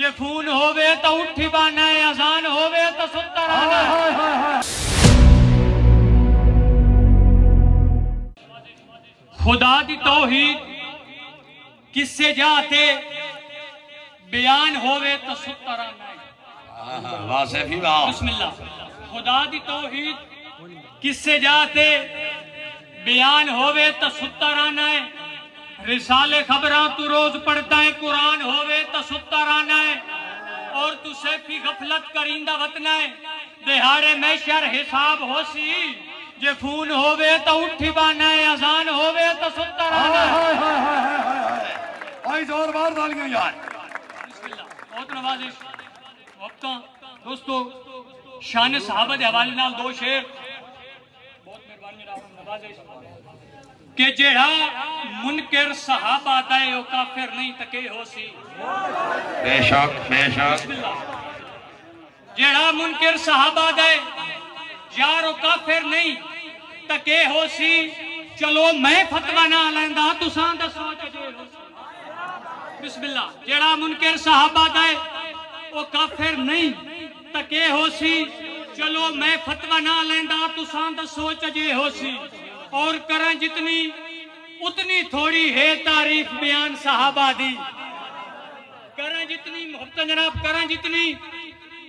जे फून होवे तो उठी बाना है आसान होवे तो सुत्ता रहना खुदा दी तौहीद किससे जाते? बयान होवे तो सुत्ता रहना है वाह वाह। बिस्मिल्लाह। खुदा दी तौहीद किससे जाते? बयान होवे तो सुत्ता रहना है। रिसाले खबर तू रोज पढ़ता है कुरान होवे तो सुता रहना है और तू सैफी गफलत करींदा वतना है दिहाड़े में शर हिसाब हो सी जे खून होवे तो उठी बाना है अजान होवे तो सुता रहना है भाई ज़ोर मार डालियो यार। बहुत नवाजिश। अब तो, दोस्तों शान सहाबा हवाले नाल दो शेर। बहुत मेहरबानी नवाजिश। कि जेड़ा मुनकर सहाबा दाए ओ काफिर नहीं तके होसी बेशक बेशक जेड़ा मुनकर सहाबा दाए यार ओ काफिर नहीं तके होसी चलो मैं फतवा ना लैंदा तुसा दसो जे बिस्मिल्लाह। जेड़ा मुनकर सहाबा दाए ओ काफिर नहीं तके होसी चलो मैं फतवा ना लैंदा तुसा दसो जे होसी और करें जितनी, उतनी थोड़ी है तारीफ़ बयान सहाबा दी। करें जितनी मोहब्बत जनाब, करें जितनी,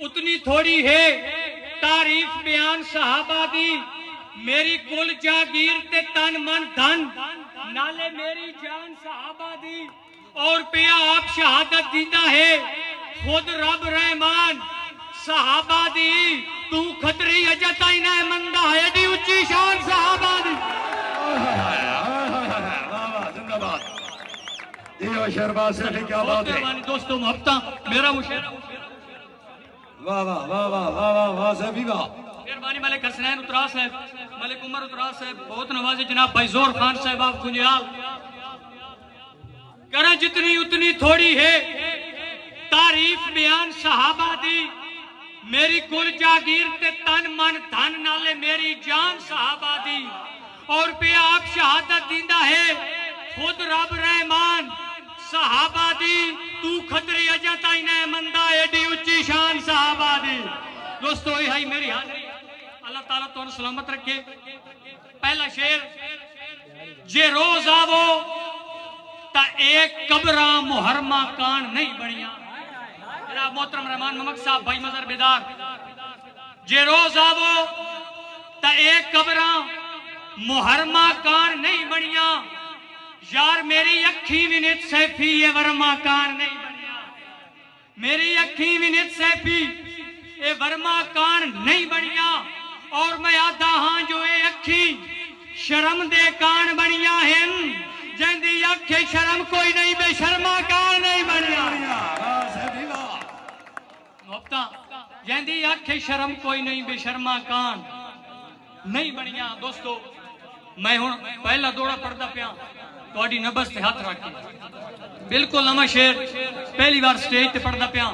उतनी थोड़ी है तारीफ़ बयान सहाबा दी। मेरी कुल जागीर ते तन मन धन, नाले मेरी जान साहबा दी। और पिया आप शहादत दीदा है, खुद रब रहमान साहबा दी। तू क्या बात है। दोस्तों मेरा वाह वाह वाह वाह वाह वाह वाह वाह। मेहरबानी मलिक हसनैन उतरा साहब मलिक उमर उतरा साहब बहुत नवाजे जनाब भाई ज़ोर खान साहब आप गुंजयाल करें जितनी उतनी थोड़ी है। तारीफ़ बयान सहाबा दी। मेरी कुल जागीर ते तन मन धन नाले मेरी जान सहाबा दी। और पे आप शहादत दींदा है खुद रब रहमान। सहाबा दी तू खतरे अजा ताई ने मंदा, एडी ऊँची शान सहाबा दी दोस्तों, ये है मेरी हाजिरी। अल्लाह ताला तो सलामत रखे। पहला शेर, जे रोज आवो, ता एक कबरा मुहरमा कान नहीं बनिया जनाब मोहतरम रहमान ममक साहब, भाई मजर बेदार। जे रोज आवो, ता एक कबरा मुहरमा कान नहीं बनिया यार मेरी अखी विनित सैफी ये वर्मा कान नहीं बनिया मेरी अखी विनित सैफी ये वर्मा कान नहीं बनिया और मैं आदा हाँ जो ये अखी शर्म दे कान बनिया हैं जंदी अखे शर्म कोई नहीं बेशर्मा कान नहीं बनिया वाह सैफी वाह ਮੁਹੱਬਤਾਂ ਜਾਂਦੀ ਆਖੇ ਸ਼ਰਮ ਕੋਈ ਨਹੀਂ ਬੇਸ਼ਰਮਾ ਕਾਨ ਨਹੀਂ ਬਣੀਆਂ ਦੋਸਤੋ ਮੈਂ ਹੁਣ ਪਹਿਲਾ ਦੋੜਾ ਪੜਦਾ ਪਿਆ ਤੁਹਾਡੀ ਨਬਜ਼ ਤੇ ਹੱਥ ਰੱਖ ਕੇ। ਬਿਲਕੁਲ ਨਵਾਂ ਸ਼ੇਰ, ਪਹਿਲੀ ਵਾਰ ਸਟੇਜ ਤੇ ਪੜਦਾ ਪਿਆ।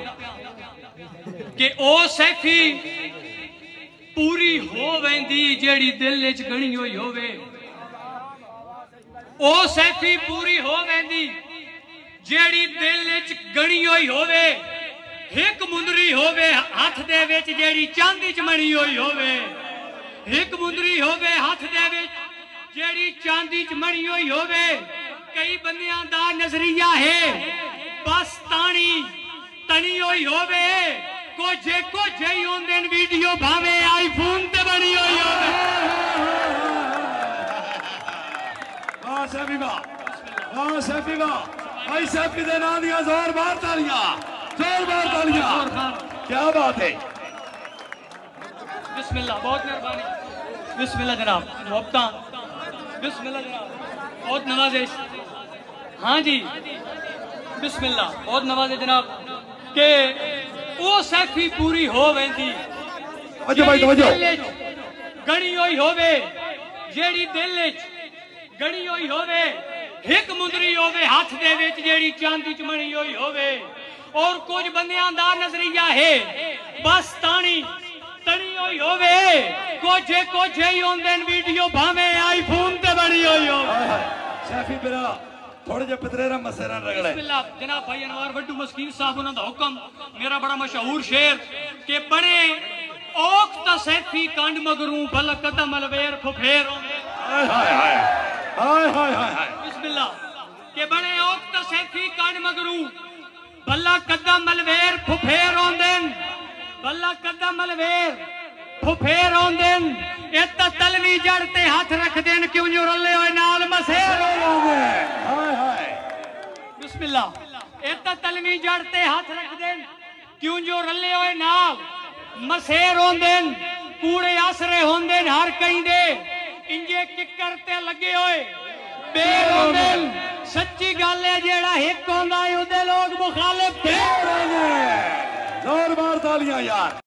ਕਿ ਉਹ ਸੈਫੀ ਪੂਰੀ ਹੋ ਵੈਂਦੀ ਜਿਹੜੀ ਦਿਲ ਵਿੱਚ ਗਣੀ ਹੋਈ ਹੋਵੇ। ਉਹ ਸੈਫੀ ਪੂਰੀ ਹੋ ਵੈਂਦੀ ਜਿਹੜੀ ਦਿਲ ਵਿੱਚ ਗਣੀ ਹੋਈ ਹੋਵੇ। ਇੱਕ ਮੁੰਦਰੀ ਹੋਵੇ, ਹੱਥ ਦੇ ਵਿੱਚ ਜਿਹੜੀ ਚਾਂਦੀ ਚ ਮਣੀ ਹੋਈ ਹੋਵੇ। ਇੱਕ ਮੁੰਦਰੀ ਹੋਵੇ, ਹੱਥ ਦੇ ਵਿੱਚ ਜਿਹੜੀ ਚਾਂਦੀ ਚ ਮਣੀ ਹੋਈ ਹੋਵੇ ਕਈ ਬੰਦਿਆਂ ਦਾ ਨਜ਼ਰੀਆ ਹੈ ਬਸ ਤਾਣੀ ਤਣੀ ਹੋਈ ਹੋਵੇ ਕੋਝੇ ਕੋਝੇ ਹੀ ਹੁੰਦੇ ਨੇ ਵੀਡੀਓ ਭਾਵੇਂ ਆਈਫੋਨ ਤੇ ਬਣੀ ਹੋਈ ਹੋਵੇ वाह सैफी वाह वाह सैफी वाह भाई सैफी दे नाम दिया जोरदार तालियां जोरदार तालियां क्या बात है बिस्मिल्लाह बहुत मेहरबानी बिस्मिल्लाह जनाब मोहब्बता ਹਾਂ ਜੀ। ਬਿਸਮਿਲ੍ਲਾ ਬਹੁਤ ਨਵਾਜ਼ਿਸ਼ ਜਨਾਬ। ਕਿ ਉਹ ਸੈਫੀ ਪੂਰੀ ਹੋ ਵੈਂਦੀ ਅਜੋ ਭਾਈ ਤਵਜੋ ਗਣੀ ਹੋਈ ਹੋਵੇ ਜਿਹੜੀ ਦਿਲ ਵਿੱਚ ਗਣੀ ਹੋਈ ਹੋਵੇ ਇੱਕ ਮੁੰਦਰੀ ਹੋਵੇ ਹੱਥ ਦੇ ਵਿੱਚ ਜਿਹੜੀ ਚਾਂਦੀ ਚ ਮਣੀ ਹੋਈ ਹੋਵੇ ਔਰ ਕੁਝ ਬੰਦਿਆਂ ਦਾ ਨਜ਼ਰੀਆ ਹੈ ਬਸ ਤਾਣੀ ਤਣੀ ਹੋਈ ਹੋਵੇ ਕੋਝੇ ਕੋਝੇ ਹੀ ਹੁੰਦੇ ਨੇ ਵੀਡੀਓ ਭਾਵੇਂ ਆਈਫੋਨ ਤੇ ਬਣੀ ਹੋਈ ਹੋਵੇ हाय हाय सैफी बिरा ਥੋੜੇ ਜਿਹੇ ਪਤਰੇਰਾ ਮਸੇਰਾ ਰਗੜੇ बिस्मिल्लाह जनाब भाई अनवार वड्डू मस्कीन साहब उन्हों का हुक्म मेरा बड़ा मशहूर शेर के बने ओक ता सैफी कंड मगरू भल कदम अलवेर फुफेर ਹਾਏ ਹਾਏ ਹਾਏ ਹਾਏ ਹਾਏ ਹਾਏ ਹਾਏ बिस्मिल्लाह के बने ओक ता सैफी कंड मगरू भला कदम अलवेर फुफेर औंदेन ਬੱਲਾ ਕਦਮ ਅਲਵੇਰ ਫੁਫੇਰ ਆਉਂਦੇ ਨੇ ਇਹ ਤਾਂ ਤਲਵੀ ਜੜ ਤੇ ਹੱਥ ਰੱਖਦੇ ਨੇ ਕਿਉਂ ਜੋ ਰੱਲੇ ਹੋਏ ਨਾਲ ਮਸੇਰ ਹੋ ਜਾਓਗੇ ਹਾਏ ਹਾਏ ਬਿਸਮਿਲ੍ਲਾ ਇਹ ਤਾਂ ਤਲਵੀ ਜੜ ਤੇ ਹੱਥ ਰੱਖਦੇ ਨੇ ਕਿਉਂ ਜੋ ਰੱਲੇ ਹੋਏ ਨਾਲ ਮਸੇਰ ਆਉਂਦੇ ਨੇ ਕੂੜੇ ਆਸਰੇ ਹੁੰਦੇ ਨੇ ਹਰ ਕਈ ਦੇ ਇੰਜੇ ਕਿੱਕਰ ਤੇ ਲੱਗੇ ਹੋਏ ਬੇਰ ਆਉਂਦੇ ਨੇ ਸੱਚੀ ਗੱਲ ਹੈ ਜਿਹੜਾ ਇੱਕ ਹੁੰਦਾ ਹੈ ਉਹਦੇ ਲੋਕ ਮੁਖਾਲਿਫ ਤੇ और बार तालियाँ यार।